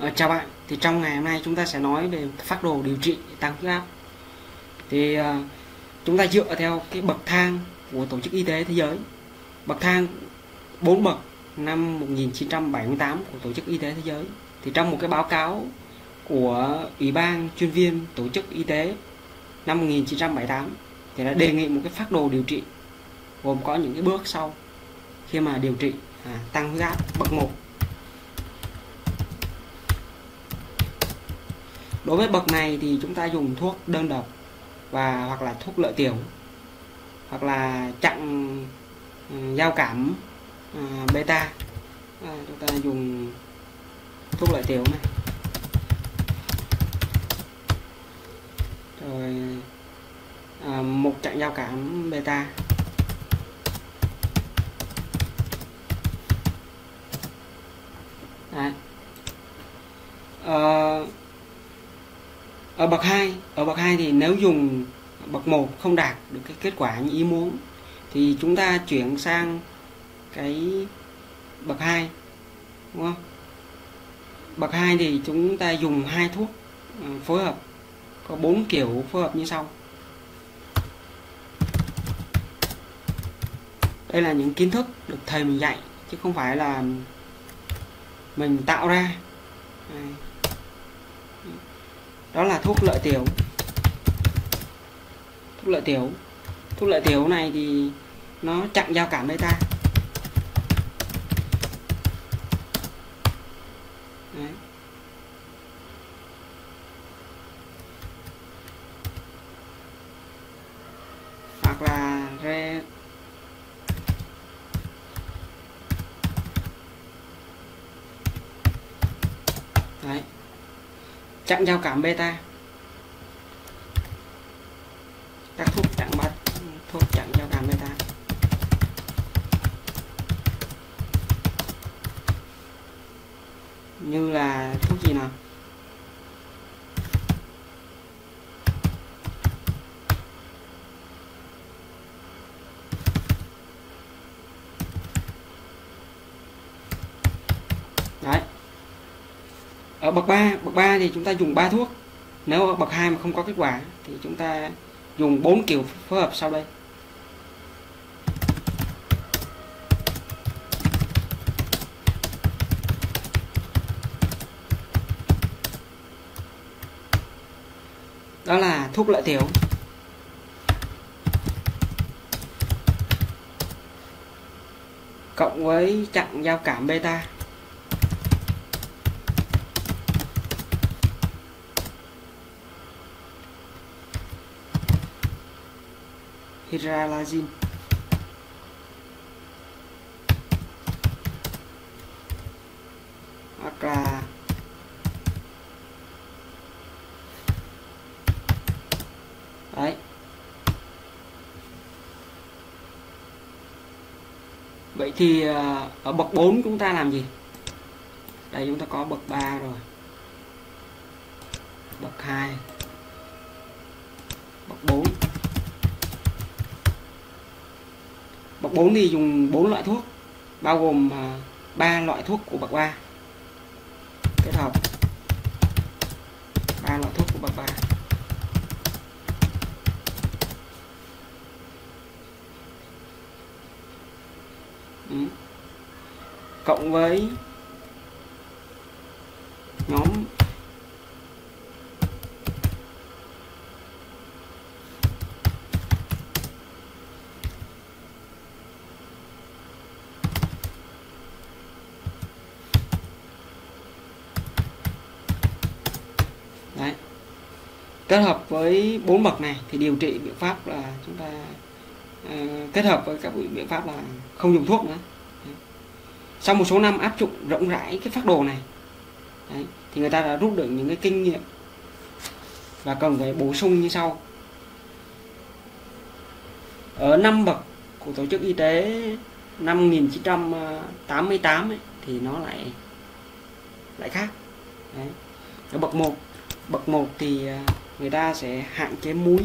À, chào bạn, thì trong ngày hôm nay chúng ta sẽ nói về phác đồ điều trị tăng huyết áp. Thì ờ, chúng ta dựa theo cái bậc thang của Tổ chức Y tế Thế giới. Bậc thang 4 bậc năm 1978 của Tổ chức Y tế Thế giới. Thì trong một cái báo cáo của Ủy ban chuyên viên Tổ chức Y tế năm 1978 thì đã đề nghị một cái phác đồ điều trị gồm có những cái bước sau khi mà điều trị à, tăng huyết áp bậc 1 đối với bậc này thì chúng ta dùng thuốc đơn độc và hoặc là thuốc lợi tiểu hoặc là chặn ừ, giao cảm ừ, beta. À, chúng ta dùng thuốc lợi tiểu này. Rồi à, một chặn giao cảm beta. Đấy. À, ở bậc 2 ở bậc 2 thì nếu dùng bậc 1 không đạt được cái kết quả như ý muốn, thì chúng ta chuyển sang cái bậc 2 đúng không? Bậc 2 thì chúng ta dùng hai thuốc ờ, phối hợp, có bốn kiểu phối hợp như sau. Đây là những kiến thức được thầy mình dạy, chứ không phải là mình tạo ra đó là thuốc lợi tiểu thuốc lợi tiểu thuốc lợi tiểu này thì nó chặn giao cảm beta Đấy. hoặc là re Đấy chặn giao cảm beta. Các thuốc chặn bắt thuốc chặn giao cảm beta. Như là thuốc gì nào đấy ở bậc 3 bậc 3 thì chúng ta dùng 3 thuốc. Nếu ở bậc 2 mà không có kết quả thì chúng ta dùng 4 kiểu phối hợp sau đây. Đó là thuốc lợi tiểu. Cộng với chặn giao cảm beta. Hydralazine. Hoặc là đấy. Vậy thì ờ, ở bậc 4 chúng ta làm gì? Đây, chúng ta có bậc 3 rồi. Bậc 2 bậc 4 bậc 4 thì dùng 4 loại thuốc, bao gồm à, 3 loại thuốc của bậc 3 kết hợp. 3 loại thuốc của bậc 3 ừ. cộng với nhóm Đấy kết hợp với bốn bậc này thì điều trị biện pháp là chúng ta uh, kết hợp với các biện pháp là không dùng thuốc nữa Đấy. sau một số năm áp dụng rộng rãi cái phác đồ này Đấy. thì người ta đã rút được những cái kinh nghiệm và cần phải bổ sung như sau ở năm bậc của tổ chức y tế năm 1988 ấy, thì nó lại lại khác Đấy. ở bậc 1 bậc 1 thì ờ, người ta sẽ hạn chế muối.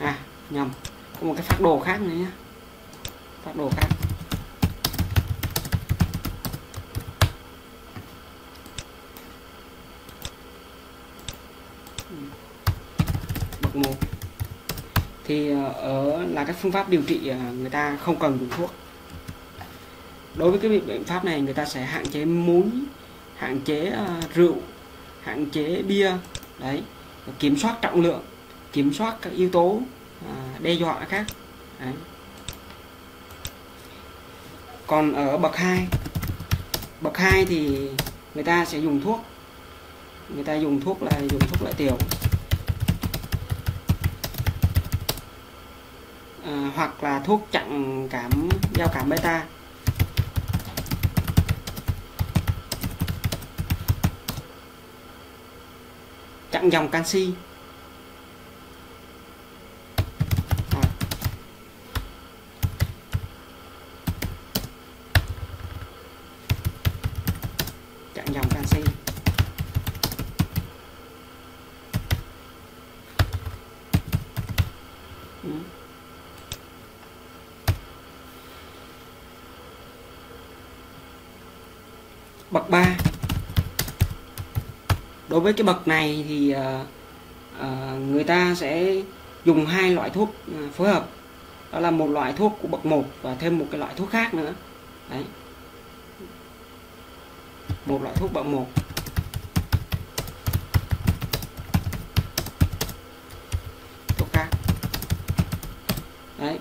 À nhầm. Có một cái phát đồ khác nữa nhé phát đồ khác. Bậc một. Thì ờ, ở là các phương pháp điều trị ờ, người ta không cần dùng thuốc đối với cái biện pháp này người ta sẽ hạn chế muối hạn chế uh, rượu hạn chế bia đấy kiểm soát trọng lượng kiểm soát các yếu tố uh, đe dọa khác đấy. còn ở bậc 2 bậc 2 thì người ta sẽ dùng thuốc người ta dùng thuốc là dùng thuốc lợi tiểu à, hoặc là thuốc chặn cảm giao cảm beta chặn dòng canxi Rồi. chặn dòng canxi Ừ. bậc 3 đối với cái bậc này thì uh, uh, người ta sẽ dùng hai loại thuốc ờ, phối hợp. Đó là một loại thuốc của bậc 1 và thêm một cái loại thuốc khác nữa. Đấy. Một loại thuốc bậc 1 thuốc khác. Đấy.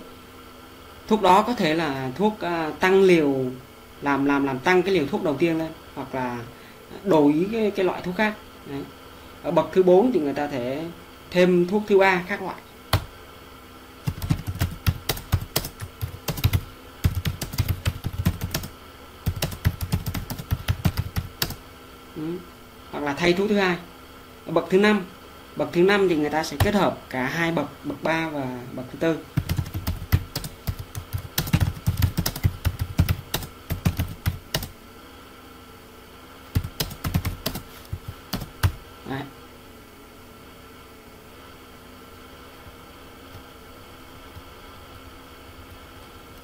Thuốc đó có thể là thuốc uh, tăng liều làm làm làm tăng cái liều thuốc đầu tiên lên hoặc là đổi cái, cái loại thuốc khác. Đấy. ở bậc thứ 4 thì người ta thể thêm thuốc thứ ba khác loại Đấy. hoặc là thay thuốc thứ hai ở bậc thứ năm, bậc thứ năm thì người ta sẽ kết hợp cả hai bậc bậc 3 và bậc thứ tư Đấy.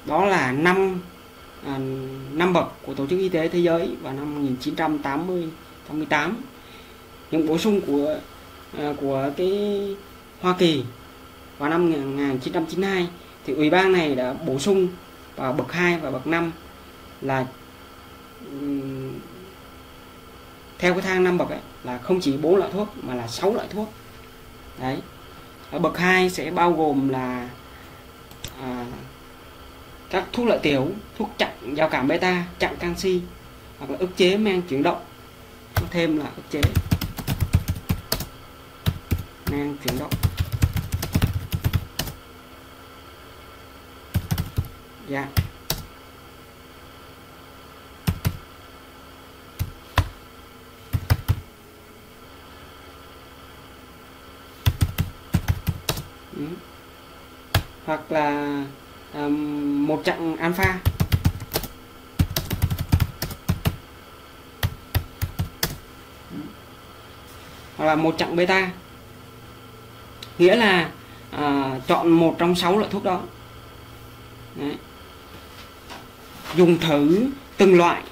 Đó là năm à, năm bậc của Tổ chức Y tế Thế giới vào năm 1988 những bổ sung của à, của cái Hoa Kỳ vào năm 1992 thì ủy ban này đã bổ sung vào bậc 2 và bậc 5 là theo cái thang năm bậc ấy, là không chỉ bốn loại thuốc mà là sáu loại thuốc. Đấy. Ở bậc 2 sẽ bao gồm là à, các thuốc lợi tiểu, thuốc chặn giao cảm beta, chặn canxi, hoặc là ức chế men chuyển động. Có thêm là ức chế men chuyển động. Dạ. Yeah. Hoặc là um, một chặng alpha. Hoặc là một chặng beta. Nghĩa là à, chọn một trong sáu loại thuốc đó. Đấy. dùng thử từng loại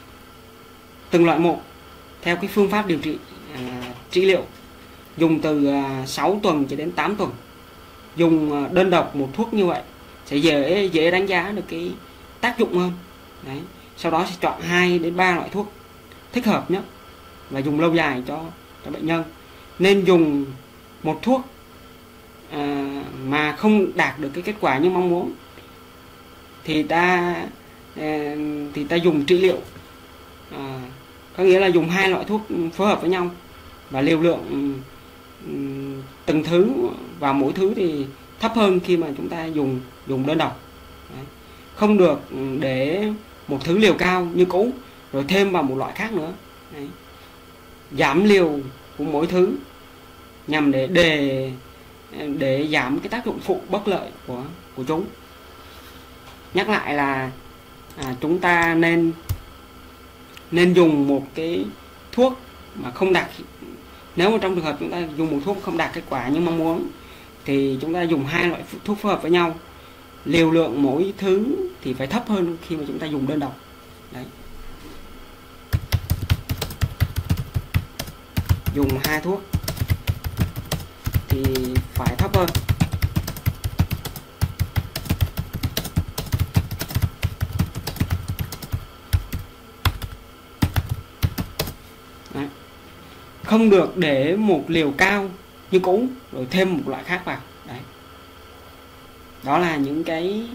từng loại một theo cái phương pháp điều trị à, trị liệu. Dùng từ ờ, à, 6 tuần cho đến 8 tuần. Dùng đơn độc một thuốc như vậy sẽ dễ dễ đánh giá được cái tác dụng hơn. Đấy. Sau đó sẽ chọn hai đến ba loại thuốc thích hợp nhất và dùng lâu dài cho cho bệnh nhân. Nên dùng một thuốc à, mà không đạt được cái kết quả như mong muốn thì ta à, thì ta dùng trị liệu. À, có nghĩa là dùng hai loại thuốc phối hợp với nhau và liều lượng từng thứ và mỗi thứ thì thấp hơn khi mà chúng ta dùng dùng đơn độc Đấy. không được ừ, để một thứ liều cao như cũ rồi thêm vào một loại khác nữa Đấy. giảm liều của mỗi thứ nhằm để để để giảm cái tác dụng phụ bất lợi của của chúng nhắc lại là à, chúng ta nên nên dùng một cái thuốc mà không đạt nếu mà trong trường hợp chúng ta dùng một thuốc không đạt kết quả như mong muốn thì chúng ta dùng hai loại thuốc phối hợp với nhau. Liều lượng mỗi thứ thì phải thấp hơn khi mà chúng ta dùng đơn độc. Đấy. Dùng hai thuốc thì phải thấp hơn. Đấy. không được để một liều cao như cũ rồi thêm một loại khác vào. Đấy. Đó là những cái